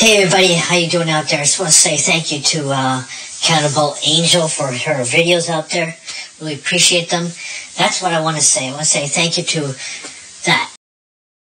Hey everybody, how you doing out there? I just want to say thank you to uh, Accountability Angel for her videos out there. Really appreciate them. That's what I want to say. I want to say thank you to that